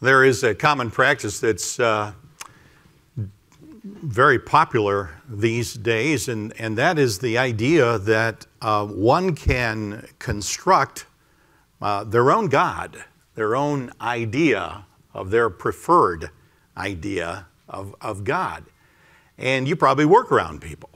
There is a common practice that's uh, very popular these days, and, and that is the idea that uh, one can construct uh, their own God, their own idea of their preferred idea of, of God. And you probably work around people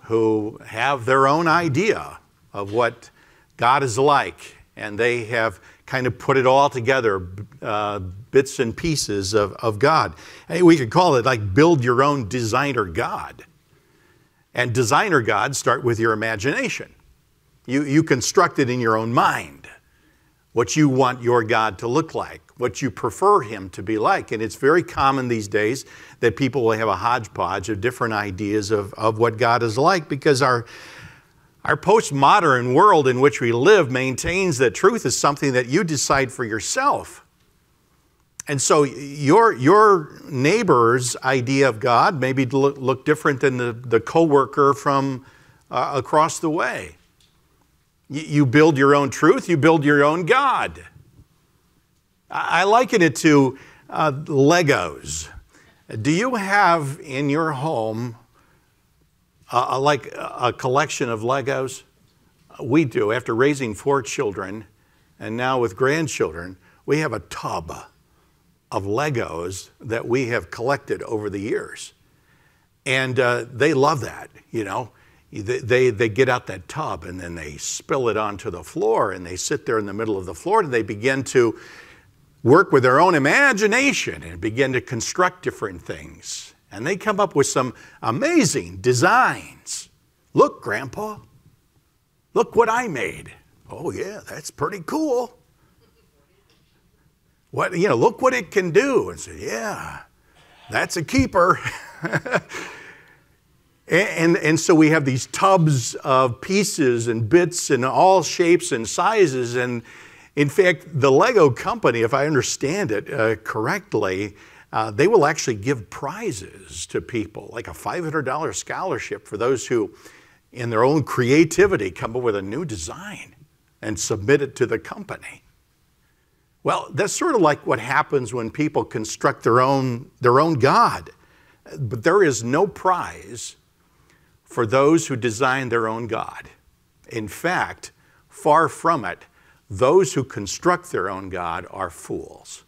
who have their own idea of what God is like, and they have kind of put it all together, uh, bits and pieces of, of God. We could call it like build your own designer God. And designer gods start with your imagination. You, you construct it in your own mind what you want your God to look like, what you prefer Him to be like. And it's very common these days that people will have a hodgepodge of different ideas of, of what God is like because our, our postmodern world in which we live maintains that truth is something that you decide for yourself. And so your, your neighbor's idea of God maybe look, look different than the, the coworker from uh, across the way. You, you build your own truth, you build your own God. I, I liken it to uh, Legos. Do you have in your home uh, like a collection of Legos? We do. After raising four children and now with grandchildren, we have a tub of Legos that we have collected over the years. And uh, they love that, you know. They, they, they get out that tub and then they spill it onto the floor and they sit there in the middle of the floor and they begin to work with their own imagination and begin to construct different things. And they come up with some amazing designs. Look, Grandpa, look what I made. Oh, yeah, that's pretty cool. What, you know, look what it can do. And say, yeah, that's a keeper. and, and, and so we have these tubs of pieces and bits in all shapes and sizes. And in fact, the Lego company, if I understand it uh, correctly, uh, they will actually give prizes to people, like a $500 scholarship for those who, in their own creativity, come up with a new design and submit it to the company. Well, that's sort of like what happens when people construct their own, their own God. But there is no prize for those who design their own God. In fact, far from it, those who construct their own God are fools.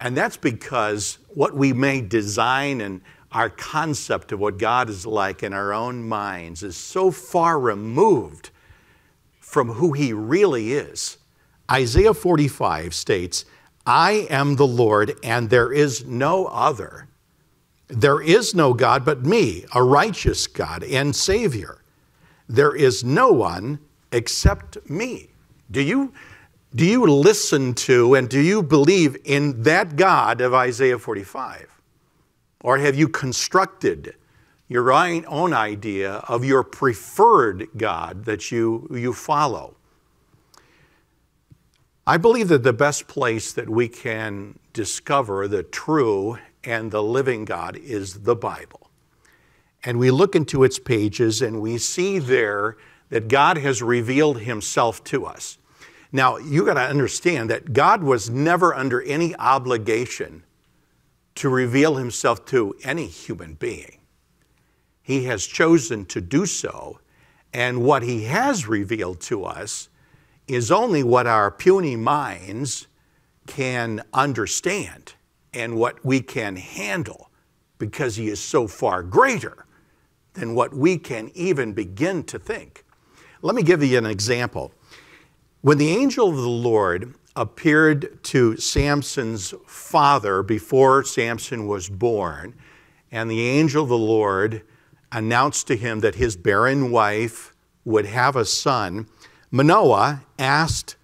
And that's because what we may design and our concept of what God is like in our own minds is so far removed from who He really is. Isaiah 45 states, I am the Lord and there is no other. There is no God but me, a righteous God and Savior. There is no one except me. Do you, do you listen to and do you believe in that God of Isaiah 45? Or have you constructed your own idea of your preferred God that you, you follow? I believe that the best place that we can discover the true and the living God is the Bible. And we look into its pages and we see there that God has revealed Himself to us. Now, you got to understand that God was never under any obligation to reveal himself to any human being. He has chosen to do so, and what he has revealed to us is only what our puny minds can understand and what we can handle because he is so far greater than what we can even begin to think. Let me give you an example. When the angel of the Lord appeared to Samson's father before Samson was born, and the angel of the Lord announced to him that his barren wife would have a son, Manoah asked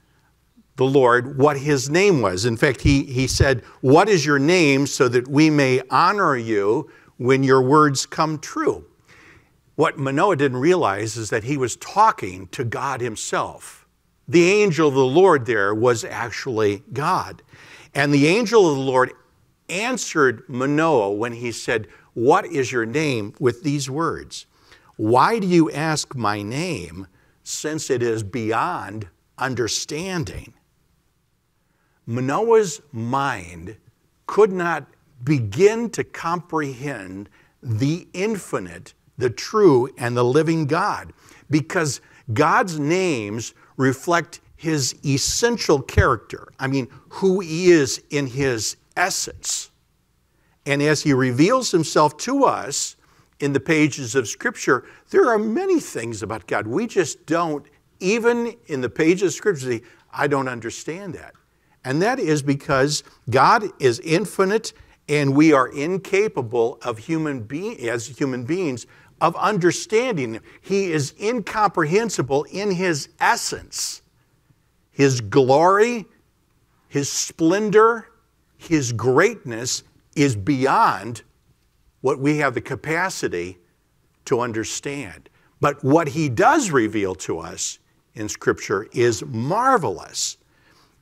the Lord what his name was. In fact, he, he said, What is your name so that we may honor you when your words come true? What Manoah didn't realize is that he was talking to God himself. The angel of the Lord there was actually God. And the angel of the Lord answered Manoah when he said, What is your name? with these words Why do you ask my name, since it is beyond understanding? Manoah's mind could not begin to comprehend the infinite, the true, and the living God because God's names reflect his essential character. I mean, who he is in his essence. And as he reveals himself to us in the pages of Scripture, there are many things about God we just don't, even in the pages of Scripture, I don't understand that. And that is because God is infinite and we are incapable of human being as human beings of understanding. him. He is incomprehensible in his essence. His glory, his splendor, his greatness is beyond what we have the capacity to understand. But what he does reveal to us in Scripture is marvelous.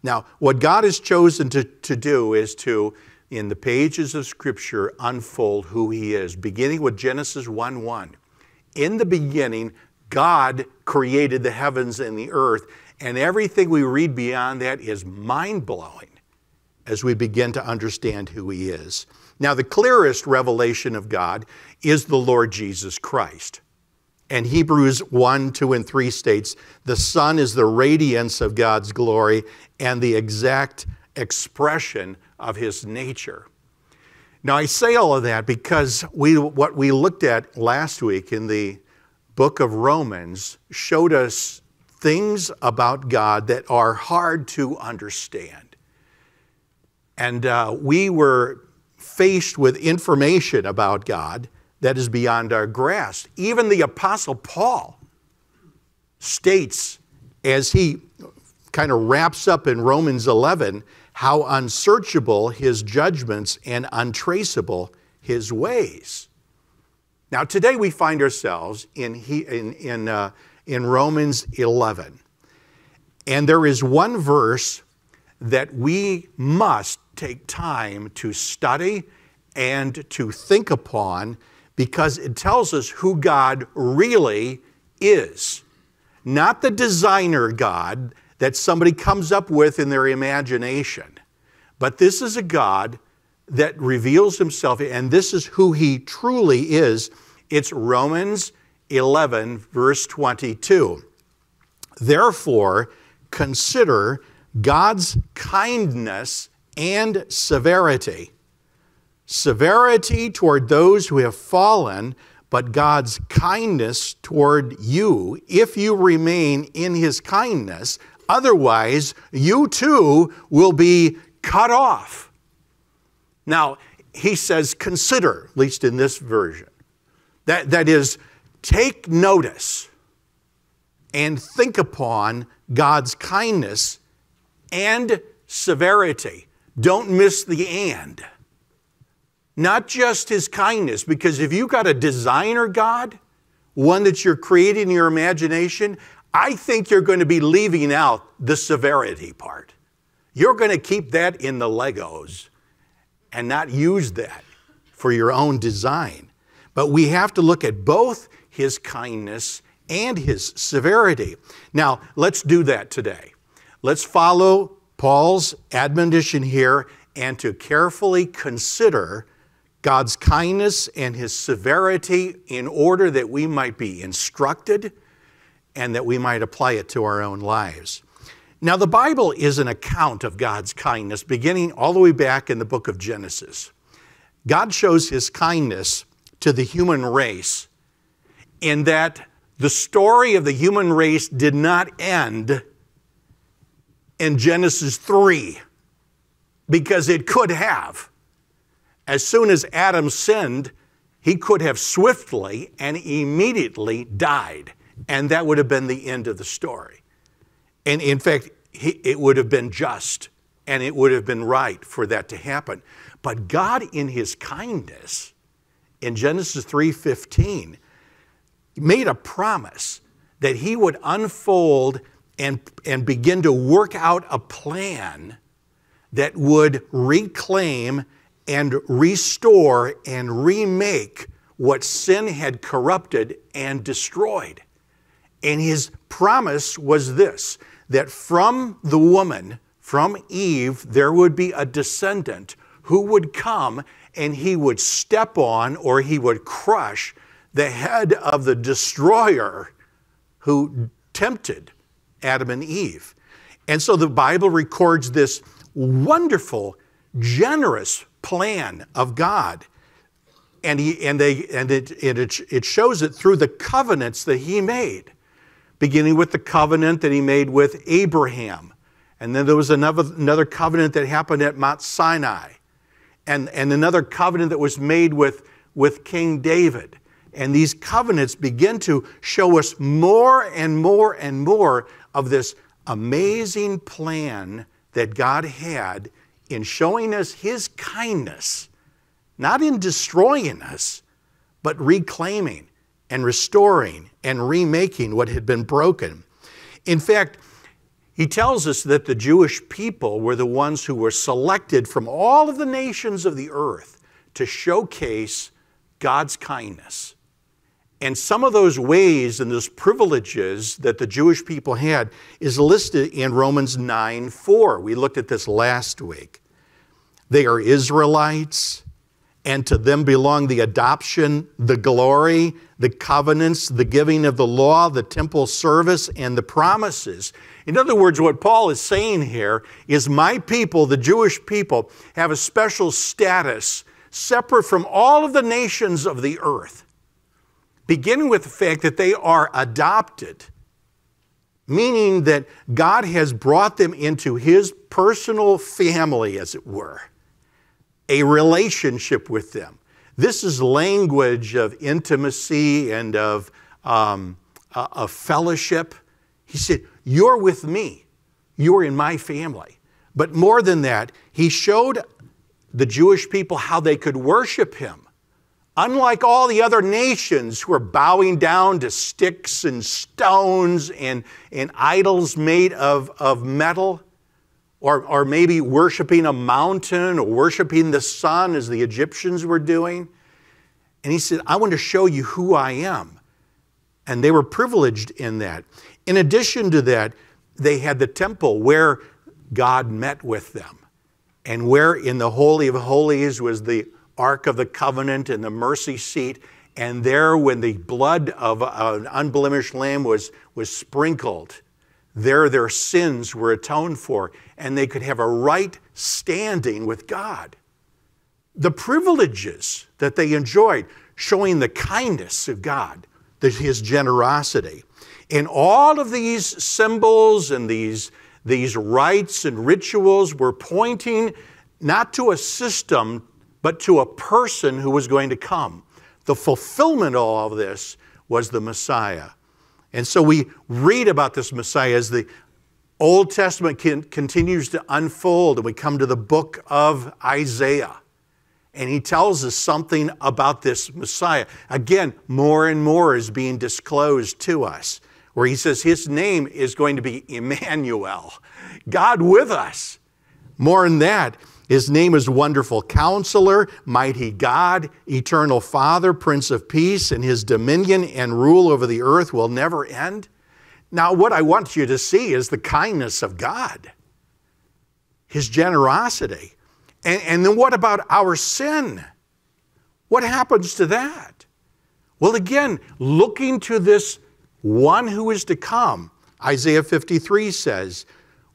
Now, what God has chosen to, to do is to, in the pages of Scripture, unfold who He is, beginning with Genesis 1 1. In the beginning, God created the heavens and the earth, and everything we read beyond that is mind blowing as we begin to understand who He is. Now, the clearest revelation of God is the Lord Jesus Christ. And Hebrews 1, 2, and 3 states the Son is the radiance of God's glory and the exact expression of His nature. Now, I say all of that because we, what we looked at last week in the book of Romans showed us things about God that are hard to understand. And uh, we were faced with information about God that is beyond our grasp. Even the Apostle Paul states, as he kind of wraps up in Romans 11, how unsearchable his judgments and untraceable his ways. Now, today we find ourselves in, in, in, uh, in Romans 11. And there is one verse that we must take time to study and to think upon because it tells us who God really is. Not the designer God that somebody comes up with in their imagination, but this is a God that reveals himself, and this is who he truly is. It's Romans 11, verse 22. Therefore, consider God's kindness and severity severity toward those who have fallen, but God's kindness toward you if you remain in His kindness. Otherwise, you too will be cut off. Now, he says, consider, at least in this version. That, that is, take notice and think upon God's kindness and severity. Don't miss the and. Not just his kindness, because if you've got a designer God, one that you're creating in your imagination, I think you're going to be leaving out the severity part. You're going to keep that in the Legos and not use that for your own design. But we have to look at both his kindness and his severity. Now, let's do that today. Let's follow Paul's admonition here and to carefully consider God's kindness and His severity in order that we might be instructed and that we might apply it to our own lives. Now, the Bible is an account of God's kindness beginning all the way back in the book of Genesis. God shows His kindness to the human race in that the story of the human race did not end in Genesis 3 because it could have as soon as Adam sinned, he could have swiftly and immediately died, and that would have been the end of the story. And in fact, he, it would have been just and it would have been right for that to happen. But God, in His kindness, in Genesis 3:15, made a promise that He would unfold and, and begin to work out a plan that would reclaim and restore and remake what sin had corrupted and destroyed. And his promise was this that from the woman, from Eve, there would be a descendant who would come and he would step on or he would crush the head of the destroyer who tempted Adam and Eve. And so the Bible records this wonderful, generous plan of God. And, he, and, they, and, it, it, it shows it through the covenants that he made, beginning with the covenant that he made with Abraham. And then there was another, another covenant that happened at Mount Sinai, and, and another covenant that was made with, with King David. And these covenants begin to show us more and more and more of this amazing plan that God had in showing us His kindness, not in destroying us, but reclaiming and restoring and remaking what had been broken. In fact, he tells us that the Jewish people were the ones who were selected from all of the nations of the earth to showcase God's kindness. And some of those ways and those privileges that the Jewish people had is listed in Romans 9 4. We looked at this last week. They are Israelites, and to them belong the adoption, the glory, the covenants, the giving of the law, the temple service, and the promises. In other words, what Paul is saying here is my people, the Jewish people, have a special status separate from all of the nations of the earth beginning with the fact that they are adopted, meaning that God has brought them into His personal family, as it were, a relationship with them. This is language of intimacy and of, um, uh, of fellowship. He said, You're with me, you're in my family. But more than that, he showed the Jewish people how they could worship him Unlike all the other nations who are bowing down to sticks and stones and, and idols made of, of metal, or, or maybe worshiping a mountain or worshiping the sun as the Egyptians were doing. And he said, I want to show you who I am. And they were privileged in that. In addition to that, they had the temple where God met with them, and where in the Holy of Holies was the Ark of the Covenant and the mercy seat. And there, when the blood of an unblemished lamb was, was sprinkled, there their sins were atoned for, and they could have a right standing with God. The privileges that they enjoyed, showing the kindness of God, that His generosity. And all of these symbols and these, these rites and rituals were pointing not to a system but to a person who was going to come. The fulfillment of all of this was the Messiah. And so we read about this Messiah as the Old Testament continues to unfold, and we come to the book of Isaiah. And he tells us something about this Messiah. Again, more and more is being disclosed to us, where he says his name is going to be Emmanuel, God with us. More than that, his name is Wonderful Counselor, Mighty God, Eternal Father, Prince of Peace, and his dominion and rule over the earth will never end. Now, what I want you to see is the kindness of God, his generosity. And, and then what about our sin? What happens to that? Well, again, looking to this one who is to come, Isaiah 53 says,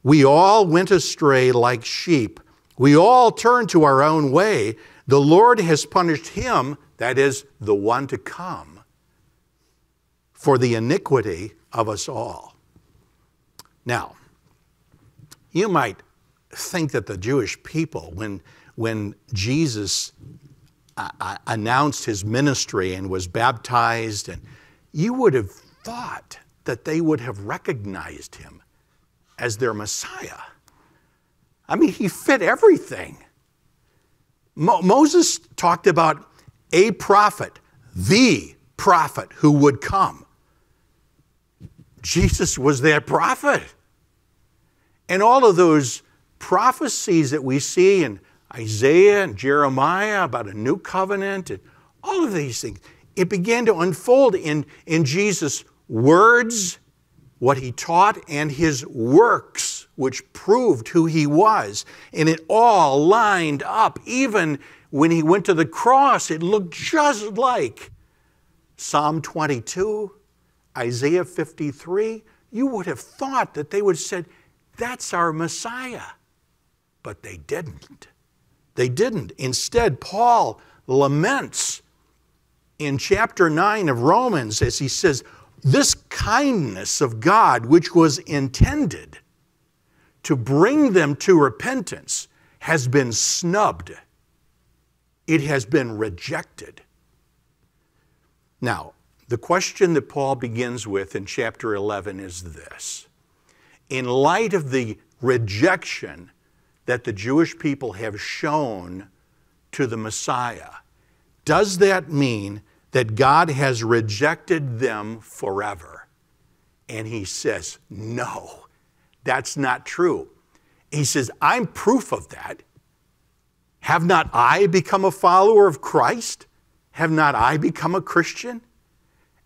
We all went astray like sheep. We all turn to our own way. The Lord has punished him, that is, the one to come, for the iniquity of us all. Now, you might think that the Jewish people, when, when Jesus uh, uh announced his ministry and was baptized, and you would have thought that they would have recognized him as their Messiah. I mean, he fit everything. Mo- Moses talked about a prophet, the prophet who would come. Jesus was that prophet. And all of those prophecies that we see in Isaiah and Jeremiah about a new covenant and all of these things, it began to unfold in, in Jesus' words, what he taught, and his works which proved who he was. And it all lined up. Even when he went to the cross, it looked just like Psalm 22, Isaiah 53. You would have thought that they would have said, That's our Messiah. But they didn't. They didn't. Instead, Paul laments in chapter 9 of Romans as he says, This kindness of God, which was intended to bring them to repentance, has been snubbed. It has been rejected. Now, the question that Paul begins with in chapter 11 is this In light of the rejection that the Jewish people have shown to the Messiah, does that mean that God has rejected them forever? And he says, No, that's not true. He says, I'm proof of that. Have not I become a follower of Christ? Have not I become a Christian?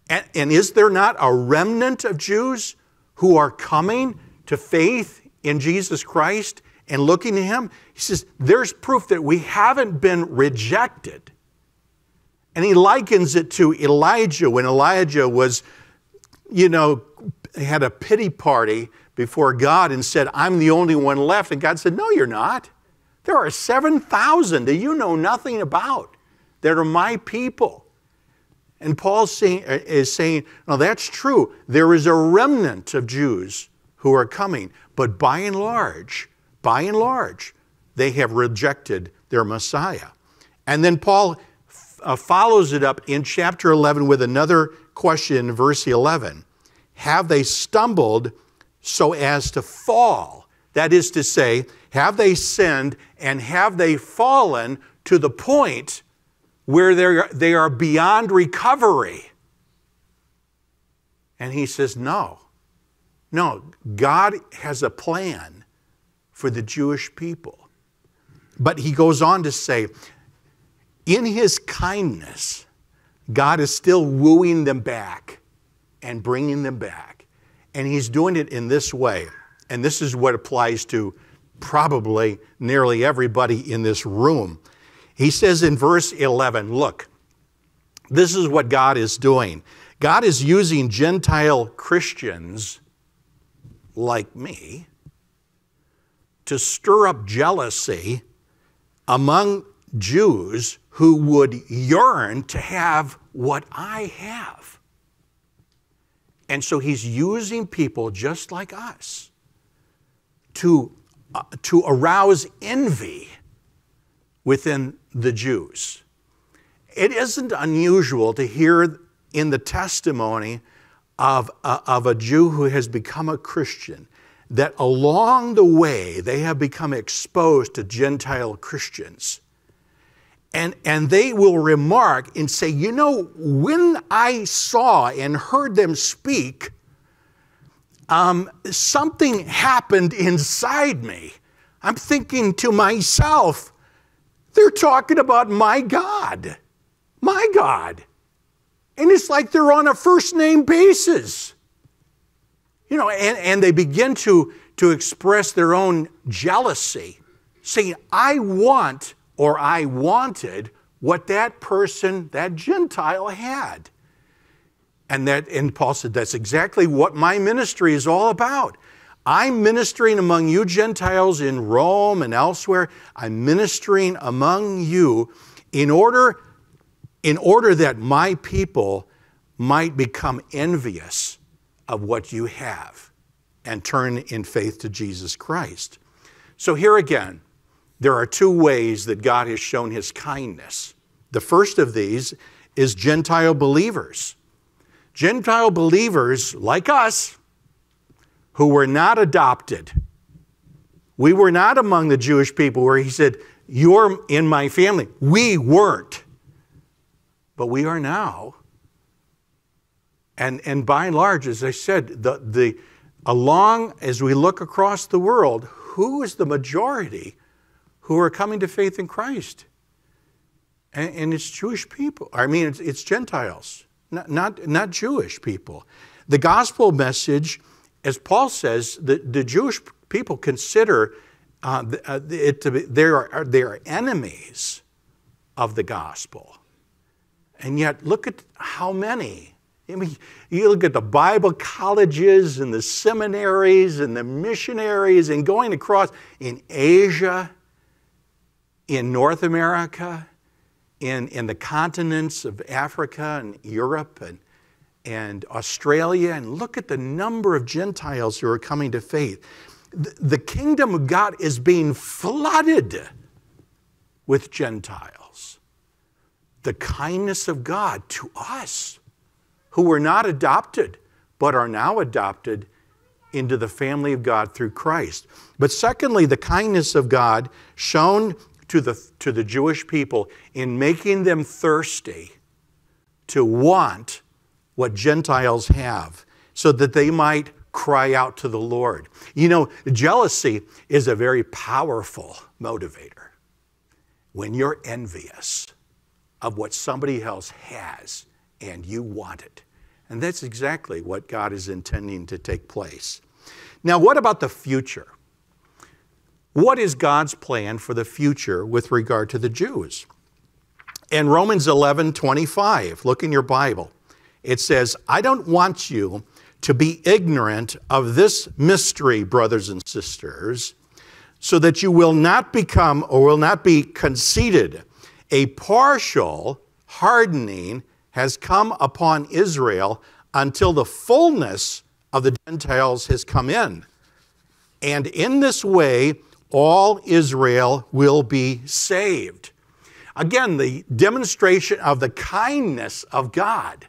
And, and, is there not a remnant of Jews who are coming to faith in Jesus Christ and looking to Him? He says, there's proof that we haven't been rejected. And he likens it to Elijah when Elijah was, you know, had a pity party before God and said, I'm the only one left. And God said, No, you're not. There are 7,000 that you know nothing about that are my people. And Paul uh, is saying, no, that's true. There is a remnant of Jews who are coming, but by and large, by and large, they have rejected their Messiah. And then Paul uh, follows it up in chapter 11 with another question in verse 11 Have they stumbled so as to fall? That is to say, have they sinned and have they fallen to the point where they are beyond recovery? And he says, No. No, God has a plan for the Jewish people. But he goes on to say, in his kindness, God is still wooing them back and bringing them back. And he's doing it in this way. And this is what applies to probably nearly everybody in this room. He says in verse 11, Look, this is what God is doing. God is using Gentile Christians like me to stir up jealousy among Jews who would yearn to have what I have. And so he's using people just like us to uh, to arouse envy within the Jews. It isn't unusual to hear in the testimony of, of a Jew who has become a Christian that along the way they have become exposed to Gentile Christians. And, and they will remark and say, you know, when I saw and heard them speak, um, something happened inside me. I'm thinking to myself, they're talking about my God, my God. And it's like they're on a first name basis. You know, and, and they begin to, to express their own jealousy, saying, I want or I wanted what that person, that Gentile, had. And that and Paul said that's exactly what my ministry is all about. I'm ministering among you Gentiles in Rome and elsewhere. I'm ministering among you in order in order that my people might become envious of what you have and turn in faith to Jesus Christ. So here again, there are two ways that God has shown his kindness. The first of these is Gentile believers. Gentile believers like us who were not adopted. We were not among the Jewish people where he said, You're in my family. We weren't. But we are now. And, and by and large, as I said, the, the, along as we look across the world, who is the majority who are coming to faith in Christ? And, and it's Jewish people. I mean, it's, it's Gentiles not, not, not Jewish people. The gospel message, as Paul says, the, the Jewish people consider uh, uh it to be, they are, they are enemies of the gospel. And yet, look at how many. I mean, you look at the Bible colleges and the seminaries and the missionaries and going across in Asia, in North America, in, in the continents of Africa and Europe and, and Australia, and look at the number of Gentiles who are coming to faith. The, the kingdom of God is being flooded with Gentiles. The kindness of God to us who were not adopted, but are now adopted into the family of God through Christ. But secondly, the kindness of God shown to the, to the Jewish people in making them thirsty to want what Gentiles have so that they might cry out to the Lord. You know, jealousy is a very powerful motivator. When you're envious of what somebody else has and you want it. And that's exactly what God is intending to take place. Now, what about the future? What is God's plan for the future with regard to the Jews? In Romans 11 25, look in your Bible. It says, I don't want you to be ignorant of this mystery, brothers and sisters, so that you will not become or will not be conceited. A partial hardening has come upon Israel until the fullness of the Gentiles has come in. And in this way, all Israel will be saved. Again, the demonstration of the kindness of God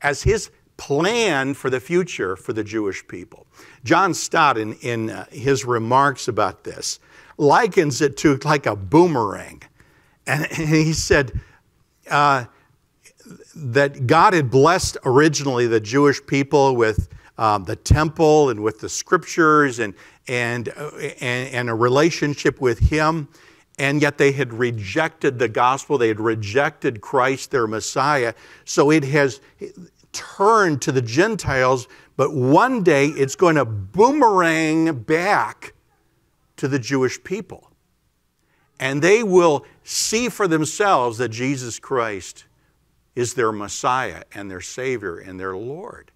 as his plan for the future for the Jewish people. John Stott, in, in uh, his remarks about this, likens it to like a boomerang. And, and he said uh, that God had blessed originally the Jewish people with um, the temple and with the scriptures and, and, and, and a relationship with Him. And yet they had rejected the gospel, they had rejected Christ, their Messiah. So it has turned to the Gentiles, but one day it's going to boomerang back to the Jewish people. And they will see for themselves that Jesus Christ is their Messiah and their Savior and their Lord.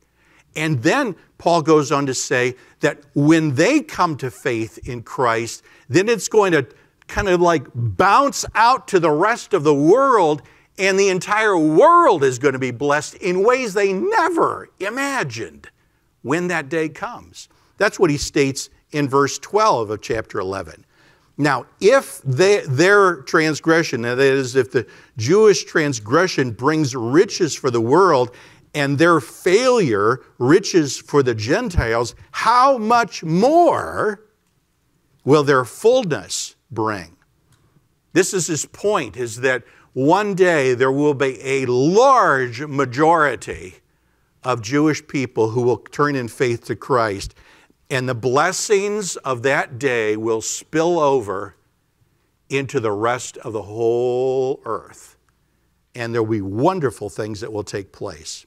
And then Paul goes on to say that when they come to faith in Christ, then it's going to kind of like bounce out to the rest of the world, and the entire world is going to be blessed in ways they never imagined when that day comes. That's what he states in verse 12 of chapter 11. Now, if they, their transgression, that is, if the Jewish transgression brings riches for the world, and their failure riches for the Gentiles, how much more will their fullness bring? This is his point, is that one day there will be a large majority of Jewish people who will turn in faith to Christ, and the blessings of that day will spill over into the rest of the whole earth. And there will be wonderful things that will take place.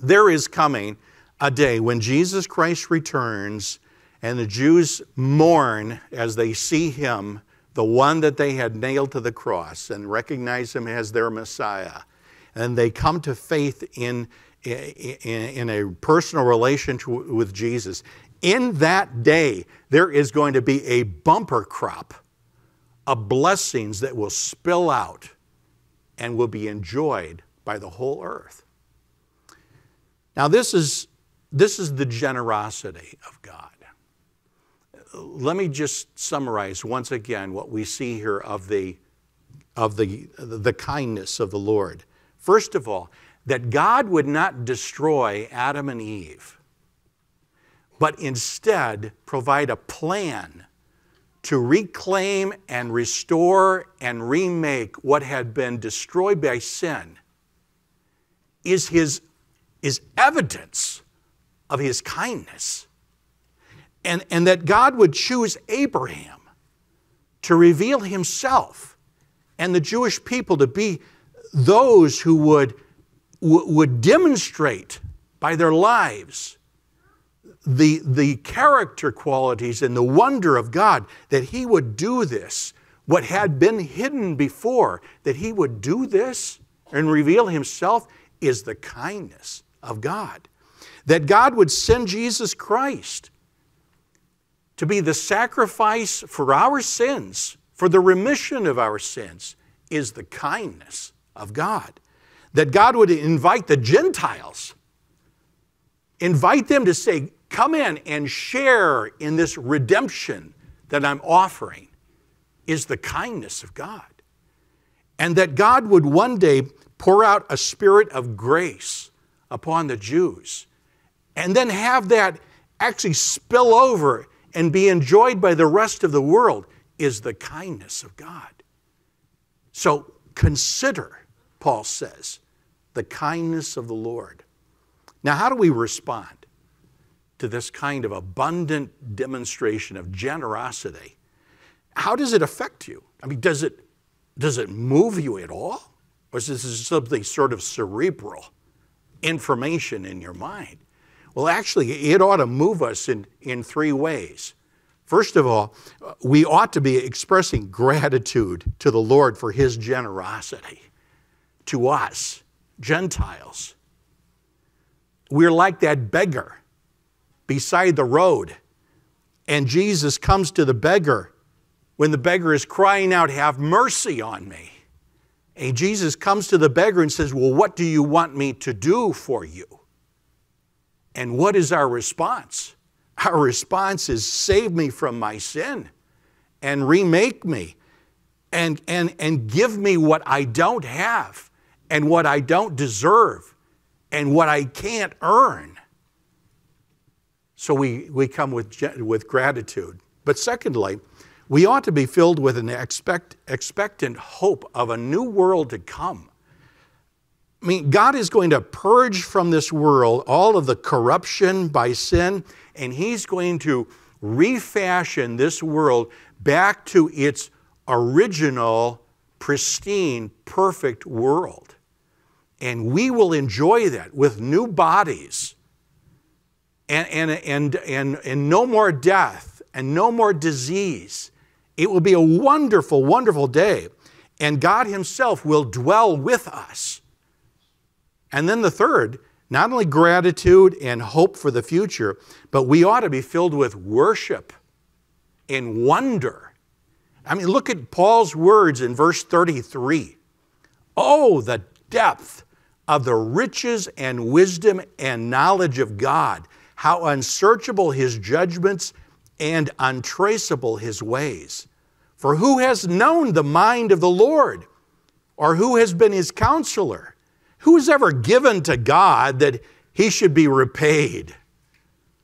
There is coming a day when Jesus Christ returns and the Jews mourn as they see him, the one that they had nailed to the cross, and recognize him as their Messiah. And they come to faith in, in, in a personal relationship with Jesus. In that day, there is going to be a bumper crop of blessings that will spill out and will be enjoyed by the whole earth. Now, this is, this is the generosity of God. Let me just summarize once again what we see here of the, of the, the kindness of the Lord. First of all, that God would not destroy Adam and Eve, but instead provide a plan to reclaim and restore and remake what had been destroyed by sin is His is evidence of his kindness. And, and that God would choose Abraham to reveal himself and the Jewish people to be those who would, would demonstrate by their lives the, the character qualities and the wonder of God that He would do this, what had been hidden before, that He would do this and reveal Himself is the kindness of God. That God would send Jesus Christ to be the sacrifice for our sins, for the remission of our sins, is the kindness of God. That God would invite the Gentiles, invite them to say, Come in and share in this redemption that I'm offering, is the kindness of God. And that God would one day pour out a spirit of grace upon the Jews and then have that actually spill over and be enjoyed by the rest of the world is the kindness of God. So consider, Paul says, the kindness of the Lord. Now, how do we respond to this kind of abundant demonstration of generosity? How does it affect you? I mean, does it, does it move you at all? Or is this something sort of cerebral information in your mind? Well, actually, it ought to move us in, in three ways. First of all, uh, we ought to be expressing gratitude to the Lord for His generosity to us, Gentiles. We're like that beggar beside the road, and Jesus comes to the beggar when the beggar is crying out, Have mercy on me. And Jesus comes to the beggar and says, Well, what do you want me to do for you? And what is our response? Our response is, Save me from my sin and remake me and, and, and give me what I don't have and what I don't deserve and what I can't earn. So we, we come with, with gratitude. But secondly, we ought to be filled with an expect, expectant hope of a new world to come. I mean, God is going to purge from this world all of the corruption by sin, and He's going to refashion this world back to its original, pristine, perfect world. And we will enjoy that with new bodies and, and, and, and, and no more death and no more disease it will be a wonderful, wonderful day. And God Himself will dwell with us. And then the third, not only gratitude and hope for the future, but we ought to be filled with worship and wonder. I mean, look at Paul's words in verse 33. Oh, the depth of the riches and wisdom and knowledge of God, how unsearchable his judgments and untraceable his ways. For who has known the mind of the Lord? Or who has been his counselor? Who has ever given to God that he should be repaid?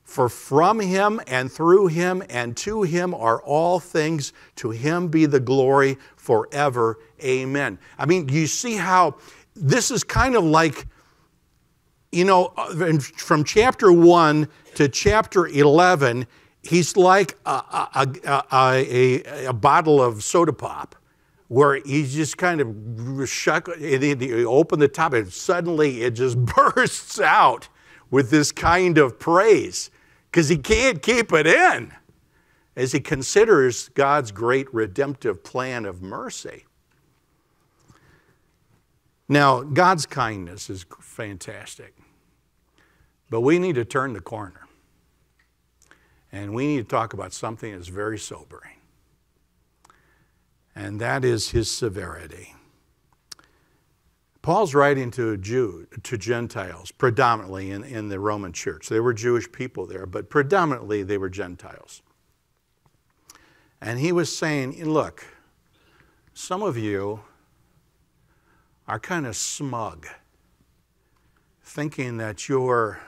For from him and through him and to him are all things. To him be the glory forever. Amen. I mean, you see how this is kind of like, you know, uh, from chapter 1 to chapter 11, he's like a, a, a, a, bottle of soda pop where he just kind of shuck, you open the top and suddenly it just bursts out with this kind of praise because he can't keep it in as he considers God's great redemptive plan of mercy. Now, God's kindness is fantastic, but we need to turn the corner. And we need to talk about something that's very sobering, and that is his severity. Paul's writing to Jew, to Gentiles, predominantly in, in the Roman church. There were Jewish people there, but predominantly they were Gentiles. And he was saying, look, some of you are kind of smug, thinking that you're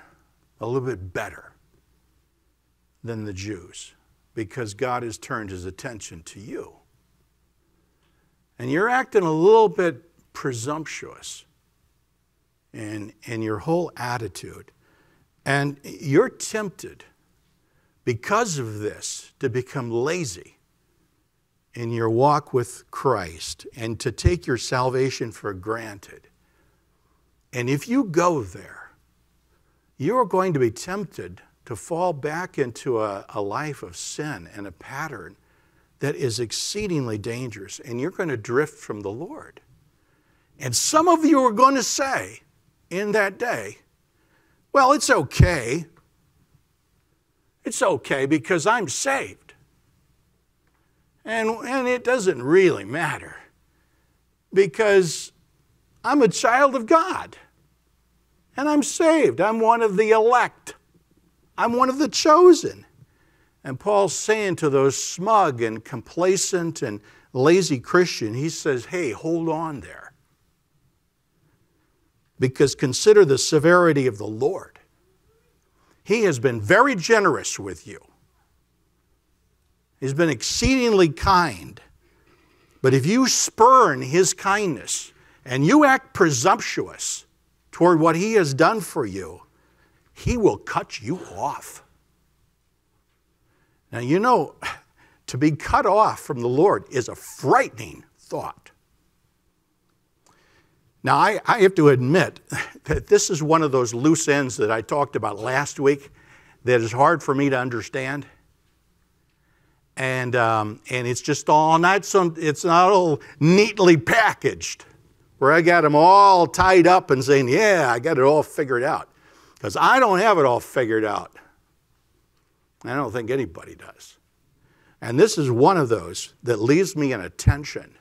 a little bit better than the Jews because God has turned his attention to you. And you're acting a little bit presumptuous in, in your whole attitude. And you're tempted because of this to become lazy in your walk with Christ and to take your salvation for granted. And if you go there, you are going to be tempted to fall back into a, a life of sin and a pattern that is exceedingly dangerous, and you're going to drift from the Lord. And some of you are going to say in that day, well, it's okay. It's okay because I'm saved. And, and it doesn't really matter because I'm a child of God and I'm saved. I'm one of the elect, I'm one of the chosen. And Paul's saying to those smug and complacent and lazy Christian, he says, hey, hold on there. Because consider the severity of the Lord. He has been very generous with you. He's been exceedingly kind. But if you spurn his kindness and you act presumptuous toward what he has done for you, he will cut you off. Now, you know, to be cut off from the Lord is a frightening thought. Now, I, I, have to admit that this is one of those loose ends that I talked about last week that is hard for me to understand. And, um, and it's just all not some, it's not all neatly packaged where I got them all tied up and saying, yeah, I got it all figured out. Because I don't have it all figured out. I don't think anybody does. And this is one of those that leaves me in a tension.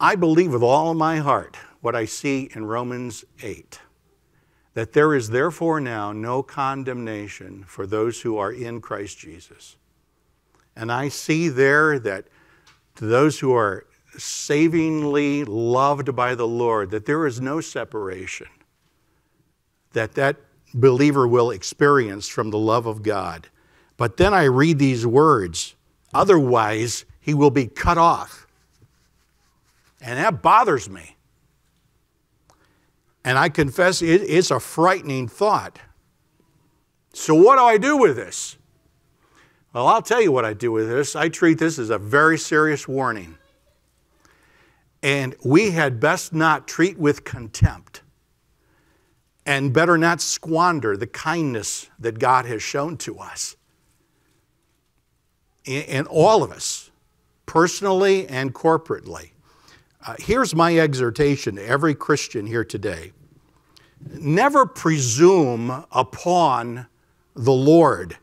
I believe with all my heart what I see in Romans 8 that there is therefore now no condemnation for those who are in Christ Jesus. And I see there that to those who are savingly loved by the Lord, that there is no separation, that that believer will experience from the love of God. But then I read these words, otherwise, he will be cut off. And that bothers me. And I confess it, it's a frightening thought. So, what do I do with this? Well, I'll tell you what I do with this. I treat this as a very serious warning. And we had best not treat with contempt and better not squander the kindness that God has shown to us. And all of us, personally and corporately. Uh, here's my exhortation to every Christian here today never presume upon the Lord,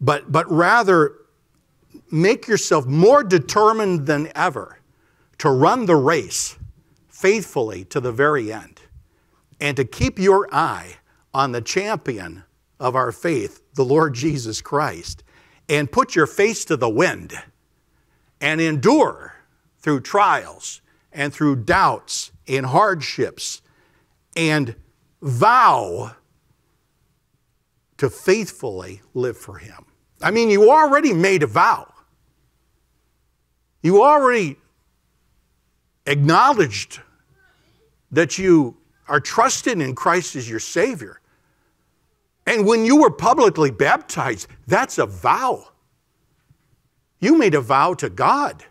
but, but rather make yourself more determined than ever to run the race faithfully to the very end and to keep your eye on the champion of our faith, the Lord Jesus Christ, and put your face to the wind and endure through trials and through doubts and hardships and vow to faithfully live for Him. I mean, you already made a vow. You already acknowledged that you are trusting in Christ as your Savior. And when you were publicly baptized, that's a vow. You made a vow to God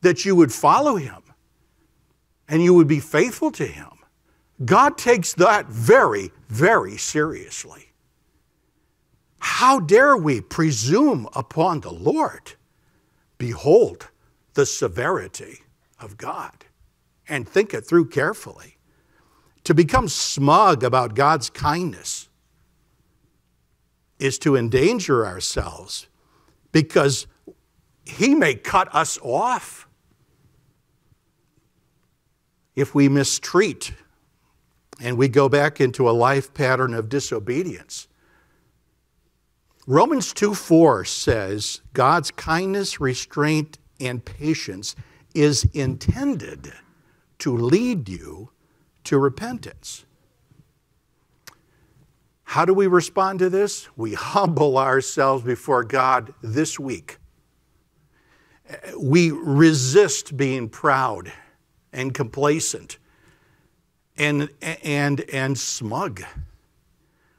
that you would follow Him and you would be faithful to Him. God takes that very, very seriously. How dare we presume upon the Lord? Behold the severity of God and think it through carefully. To become smug about God's kindness is to endanger ourselves because He may cut us off if we mistreat and we go back into a life pattern of disobedience. Romans 2 4 says, God's kindness, restraint, and patience is intended to lead you to repentance. How do we respond to this? We humble ourselves before God this week. We resist being proud and complacent and, and, and smug.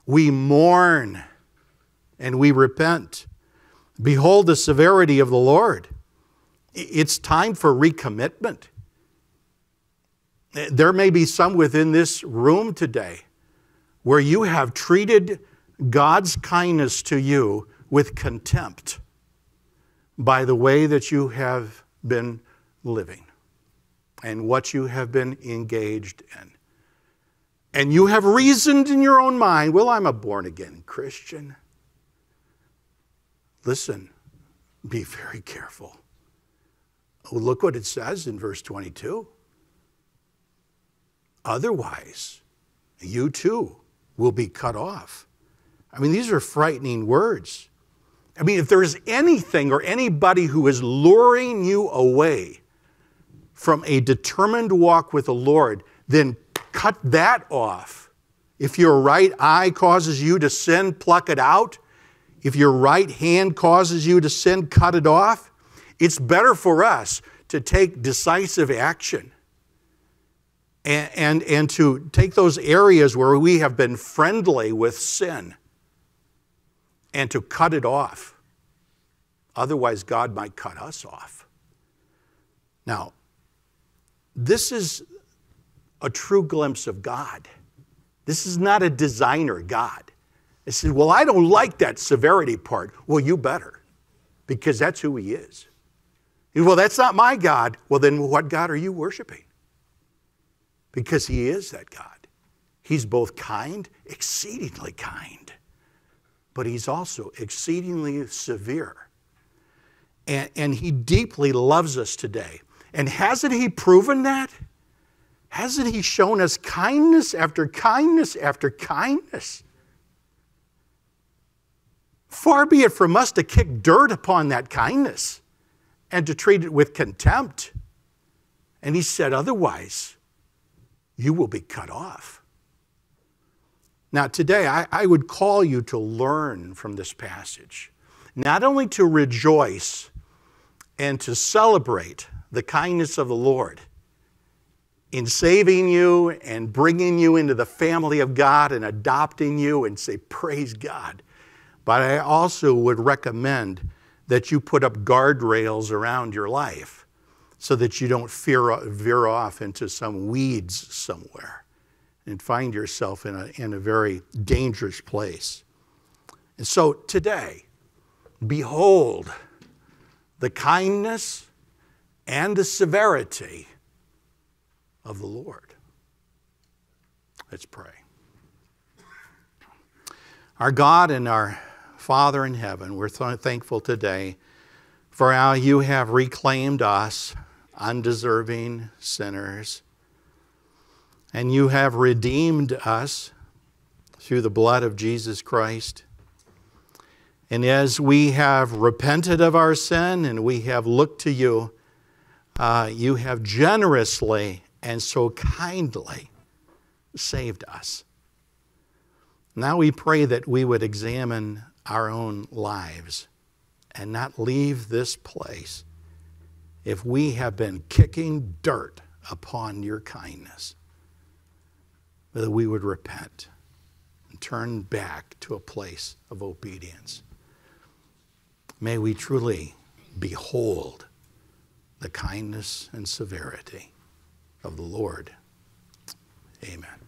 We mourn and we repent. Behold the severity of the Lord. It's time for recommitment. There may be some within this room today where you have treated God's kindness to you with contempt by the way that you have been living and what you have been engaged in. And you have reasoned in your own mind, well, I'm a born again Christian. Listen, be very careful. Look what it says in verse 22. Otherwise, you too will be cut off. I mean, these are frightening words. I mean, if there is anything or anybody who is luring you away from a determined walk with the Lord, then cut that off. If your right eye causes you to sin, pluck it out. If your right hand causes you to sin, cut it off. It's better for us to take decisive action and, and, and to take those areas where we have been friendly with sin and to cut it off. Otherwise, God might cut us off. Now, this is a true glimpse of God. This is not a designer God. It says, Well, I don't like that severity part. Well, you better, because that's who He is. Well, that's not my God. Well, then what God are you worshiping? Because He is that God. He's both kind, exceedingly kind, but He's also exceedingly severe. And, and He deeply loves us today. And hasn't He proven that? Hasn't He shown us kindness after kindness after kindness? Far be it from us to kick dirt upon that kindness and to treat it with contempt. And He said, otherwise, you will be cut off. Now, today, I, I would call you to learn from this passage, not only to rejoice and to celebrate the kindness of the Lord in saving you and bringing you into the family of God and adopting you and say, Praise God. But I also would recommend that you put up guardrails around your life so that you don't fear, veer off into some weeds somewhere and find yourself in a, in a very dangerous place. And so today, behold the kindness and the severity of the Lord. Let's pray. Our God and our Father in heaven, we're thankful today for how you have reclaimed us, undeserving sinners, and you have redeemed us through the blood of Jesus Christ. And as we have repented of our sin and we have looked to you, uh, you have generously and so kindly saved us. Now we pray that we would examine our own lives and not leave this place if we have been kicking dirt upon your kindness, that we would repent and turn back to a place of obedience. May we truly behold the kindness and severity of the Lord. Amen.